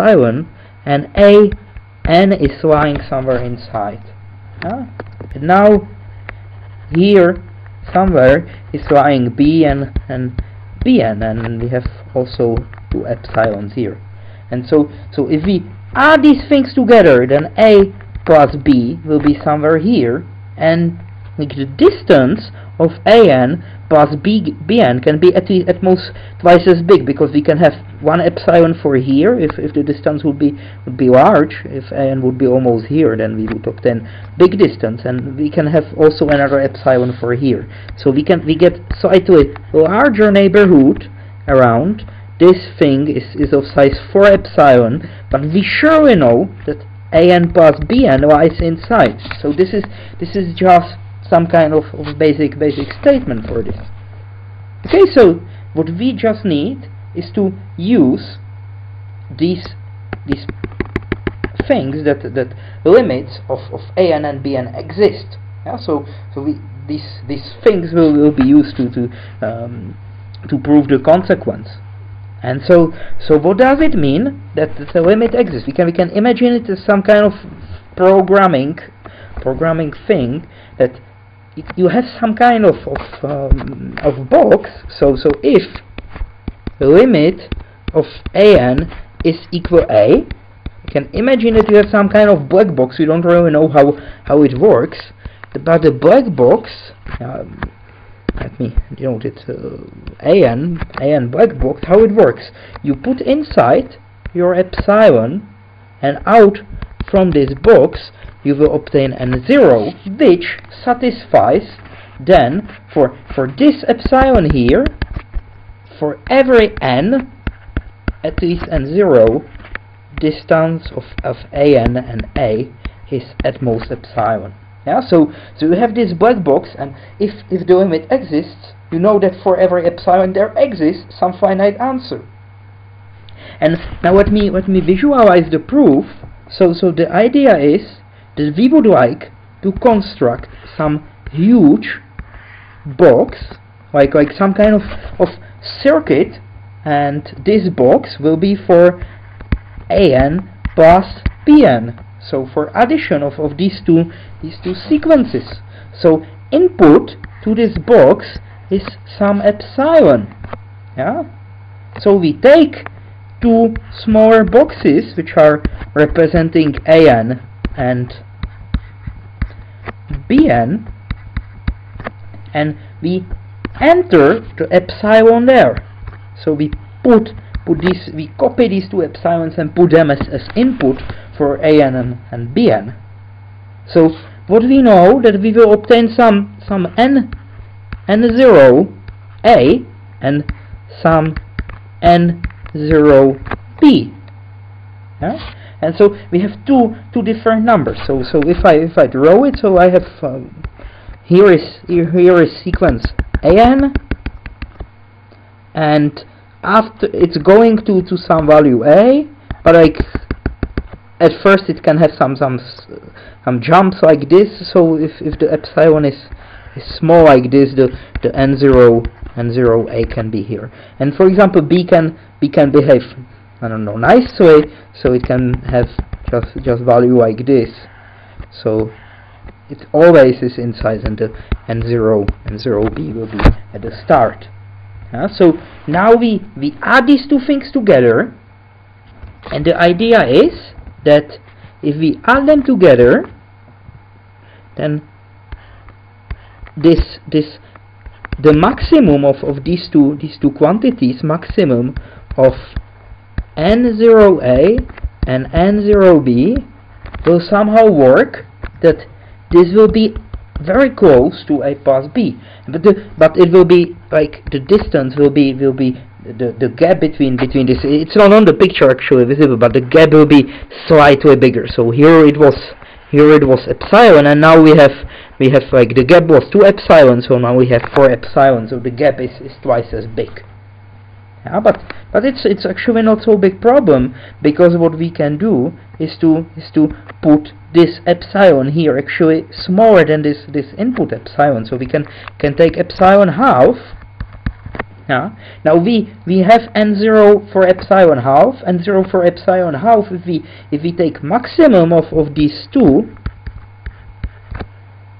epsilon and a n is lying somewhere inside. And now here somewhere is lying b and and bn and we have also two epsilons here. And so so if we add these things together then a plus b will be somewhere here and like the distance of an plus b, bn can be at, at most twice as big because we can have one epsilon for here. If, if the distance would be would be large if an would be almost here then we would obtain big distance. And we can have also another epsilon for here. So we can we get slightly larger neighborhood around. This thing is, is of size 4 epsilon but we surely know that an plus bn lies inside. So this is this is just some kind of, of basic basic statement for this. Okay, so what we just need is to use these these things that that limits of, of an and bn exist. Yeah, so so we these these things will, will be used to to um, to prove the consequence. And so so what does it mean that the limit exists? We can we can imagine it as some kind of programming programming thing that you have some kind of of, um, of box. So so if the limit of an is equal a, you can imagine that you have some kind of black box. you don't really know how how it works, but the black box. Um, let me denote it. Uh, an an black box. How it works? You put inside your epsilon, and out from this box you will obtain a 0 which satisfies then for for this epsilon here for every n at least n 0 distance of, of an and a is at most epsilon. Yeah so so you have this black box and if if the limit exists you know that for every epsilon there exists some finite answer. And now let me let me visualize the proof so so the idea is that we would like to construct some huge box like like some kind of, of circuit and this box will be for an plus bn so for addition of, of these two these two sequences. So input to this box is some epsilon. Yeah? So we take two smaller boxes which are representing AN and BN and we enter the epsilon there. So we put put this we copy these two epsilons and put them as, as input for AN and, and BN so what we know that we will obtain some some N N0 A and some N 0b. Yeah? And so we have two two different numbers. So so if I if I draw it, so I have um, here is here, here is sequence an, and after it's going to to some value a, but like at first it can have some some some jumps like this. So if if the epsilon is, is small like this, the the n zero n0 n0 a can be here. And for example b can b can behave I don't know nice way so it can have just just value like this. So it always is inside and the n0 and 0b will be at the start. So now we we add these two things together and the idea is that if we add them together then this this the maximum of, of these two these two quantities maximum of n0a and n0b will somehow work that this will be very close to a plus b. But the, but it will be like the distance will be will be the the gap between between this it's not on the picture actually visible but the gap will be slightly bigger. So here it was here it was epsilon and now we have we have like the gap was 2 epsilon so now we have 4 epsilon so the gap is, is twice as big. Yeah, but but it's it's actually not so big problem because what we can do is to is to put this epsilon here actually smaller than this this input epsilon. So we can can take epsilon half Yeah. Now we we have n0 for epsilon half, n0 for epsilon half. If we if we take maximum of of these two,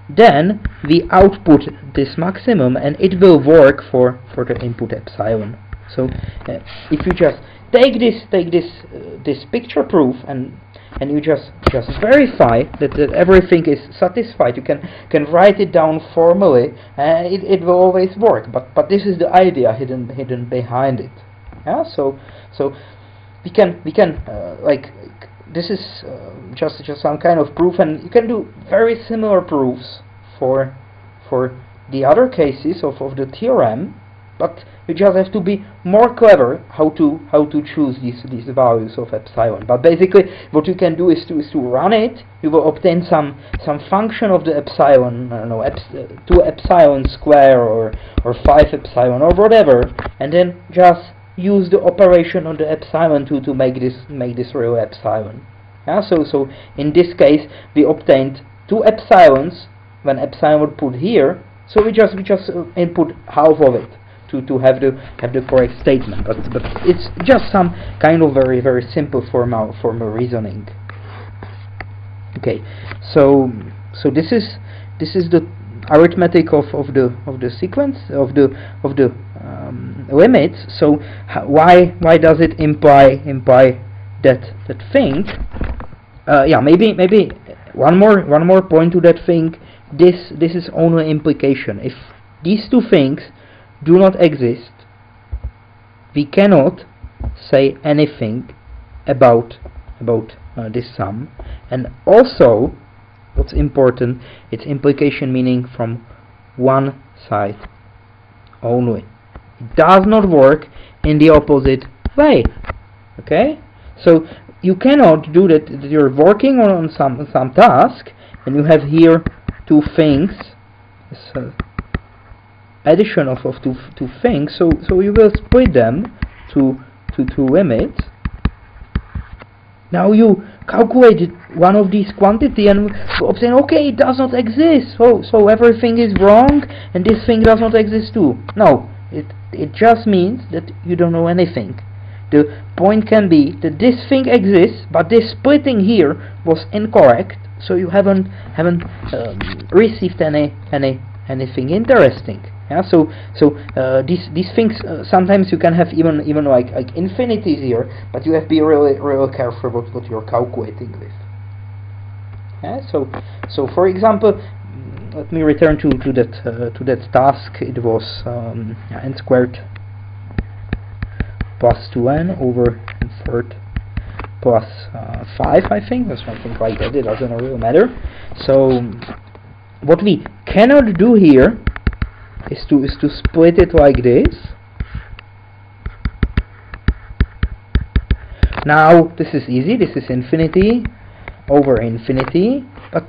then we output this maximum, and it will work for for the input epsilon. So uh, if you just take this take this uh, this picture proof and and you just just verify that, that everything is satisfied. You can can write it down formally and it, it will always work. But but this is the idea hidden hidden behind it. Yeah so so we can we can uh, like this is uh, just just some kind of proof. And you can do very similar proofs for for the other cases of, of the theorem but you just have to be more clever how to how to choose these these values of epsilon. But basically, what you can do is to is to run it. You will obtain some some function of the epsilon. I don't know, eps two epsilon square or or five epsilon or whatever, and then just use the operation on the epsilon to to make this make this real epsilon. Yeah. So so in this case, we obtained two epsilons when epsilon would put here. So we just we just uh, input half of it to, to have the have the correct statement. But but it's just some kind of very very simple formal formal reasoning. Okay, so so this is this is the arithmetic of, of the of the sequence of the of the um, limits. So why why does it imply imply that that thing? Uh, yeah, maybe maybe one more one more point to that thing. This this is only implication. If these two things do not exist, we cannot say anything about about uh, this sum. And also what's important its implication meaning from one side only. It does not work in the opposite way okay? So you cannot do that you're working on some some task and you have here two things so addition of, of two, two things so so you will split them to to two limits now you calculate one of these quantity and obtain okay it does not exist. So so everything is wrong and this thing does not exist too. No it it just means that you don't know anything. The point can be that this thing exists but this splitting here was incorrect. So you haven't haven't um, received any any anything interesting yeah so so uh, these these things uh, sometimes you can have even even like like infinities here but you have to be really really careful about what you're calculating with. Yeah so so for example mm, let me return to to that uh, to that task. It was um, n squared plus 2n over n third plus, uh, 5 I think. Or something like that. It doesn't really matter. So what we cannot do here is to is to split it like this. Now this is easy. This is infinity over infinity. But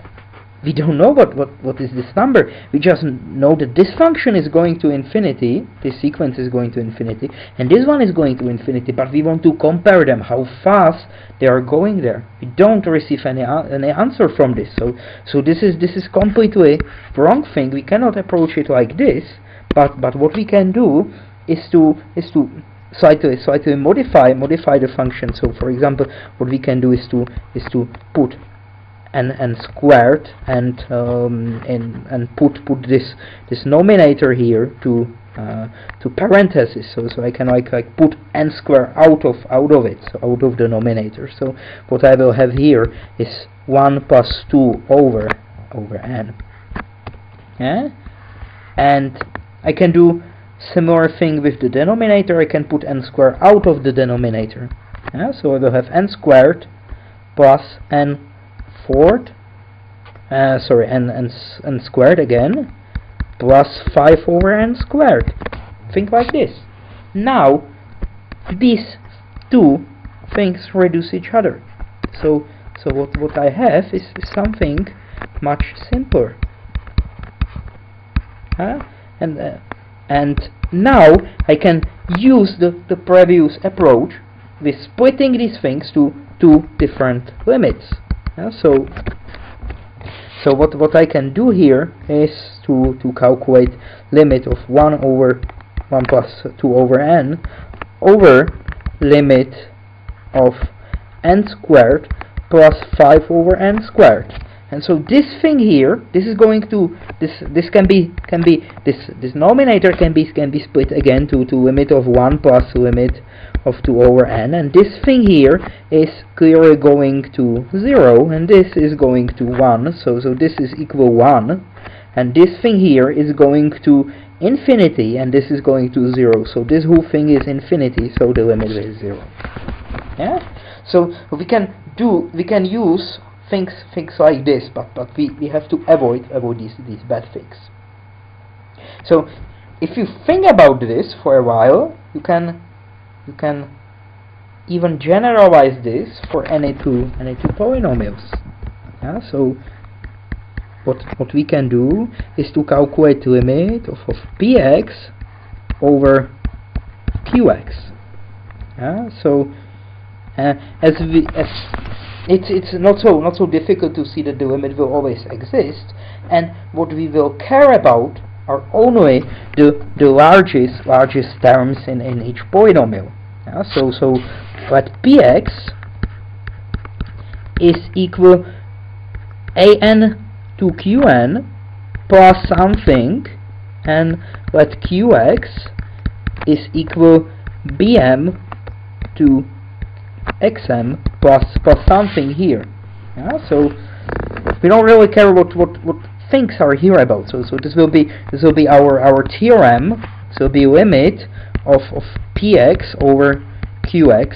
we don't know what, what, what is this number. We just know that this function is going to infinity, this sequence is going to infinity, and this one is going to infinity, but we want to compare them, how fast they are going there. We don't receive any, any answer from this, so, so this is this is completely wrong thing. We cannot approach it like this, but, but what we can do is to, is to slightly, slightly modify, modify the function. So for example, what we can do is to, is to put and and squared and um, and and put put this this nominator here to uh, to parentheses. So so I can like like put n square out of out of it so out of the nominator. So what I will have here is 1 plus 2 over over n. Yeah? And I can do similar thing with the denominator. I can put n square out of the denominator. Yeah? So I will have n squared plus n fourth uh, sorry n, n, n squared again plus 5 over n squared. Think like this. Now these two things reduce each other. So so what, what I have is something much simpler. Huh? and uh, and now I can use the, the previous approach with splitting these things to two different limits yeah, so so what what I can do here is to to calculate limit of 1 over 1 plus 2 over n over limit of n squared plus 5 over n squared and so this thing here this is going to this this can be can be this this denominator can be can be split again to to limit of 1 plus limit of 2 over n. And this thing here is clearly going to 0 and this is going to 1 so so this is equal 1 and this thing here is going to infinity. And this is going to 0 so this whole thing is infinity. So the limit is 0 yeah? So we can do we can use things things like this, but but we, we have to avoid avoid these these bad things. So if you think about this for a while, you can you can even generalize this for any two any two polynomials. Yeah, so what what we can do is to calculate the limit of, of px over qx. Yeah, so uh, as we as it's it's not so not so difficult to see that the limit will always exist. And what we will care about are only the the largest largest terms in, in each polynomial yeah, so so let px is equal an to qn plus something and let qx is equal bm to xm plus plus something here. Yeah, so we don't really care what what what things are here about. So so this will be this will be our our theorem. So be limit of of px over qx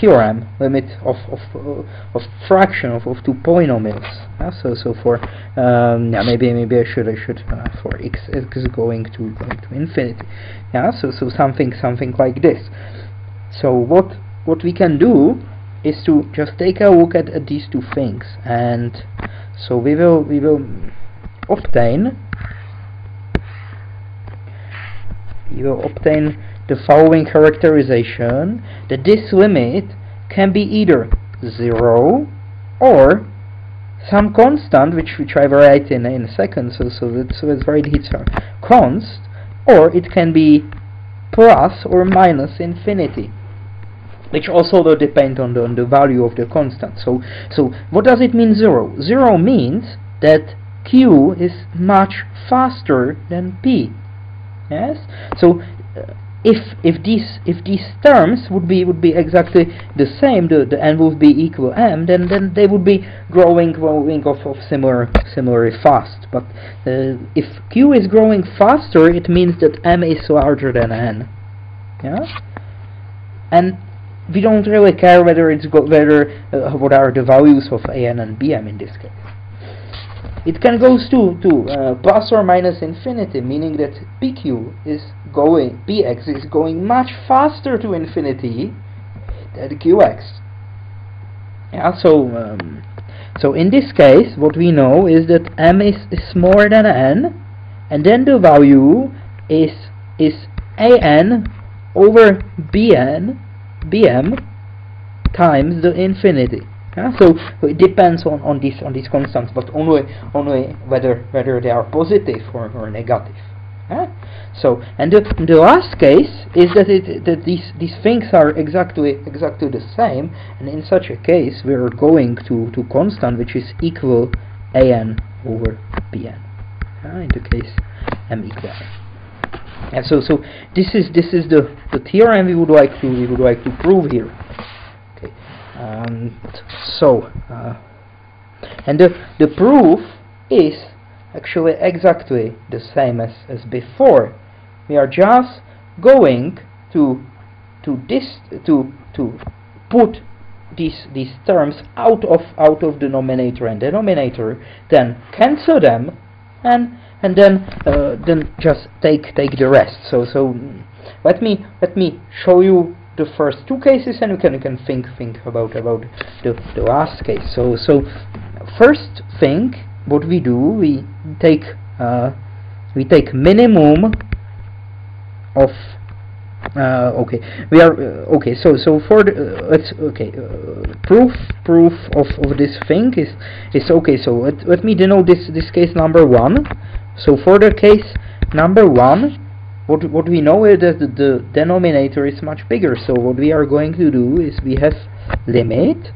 theorem limit of of uh, of fraction of, of two polynomials. Yeah, so so for um, yeah maybe maybe I should I should uh, for x x is going to going to infinity. Yeah, so so something something like this. So what what we can do is to just take a look at, at these two things. And so we will we will obtain we will obtain the following characterization that this limit can be either 0 or some constant which which I write in in a second so so so let's write const or it can be plus or minus infinity which also will depend on the, on the value of the constant. So, so what does it mean zero? Zero means that q is much faster than p. Yes. So uh, if if these if these terms would be would be exactly the same, the, the n would be equal m, then then they would be growing growing of, of similar similarly fast. But uh, if q is growing faster, it means that m is larger than n. Yeah. And we don't really care whether it's whether uh, what are the values of an and bm in this case. It can go to to uh, plus or minus infinity, meaning that pq is going px is going much faster to infinity than qx. Yeah, so um, so in this case, what we know is that m is, is more than n, and then the value is is an over bn bm times the infinity. Yeah? So it depends on, on these on these constants, but only only whether whether they are positive or, or negative. Yeah? So and the, the last case is that it that these these things are exactly exactly the same, and in such a case we are going to to constant which is equal an over bn. Yeah? In the case m equal and so so this is this is the the theorem we would like to we would like to prove here. Okay. And so uh, and the the proof is actually exactly the same as as before. We are just going to to this to to put these these terms out of out of the denominator and denominator then cancel them and and then uh, then just take take the rest. So so let me let me show you the first two cases and you can you can think think about about the, the last case. So so first thing what we do we take uh, we take minimum of uh, okay. We are uh, okay so so for the uh, let's okay uh, proof proof of, of this thing is is okay. So let, let me denote this this case number one so for the case number one, what what we know is that the, the denominator is much bigger. So what we are going to do is we have limit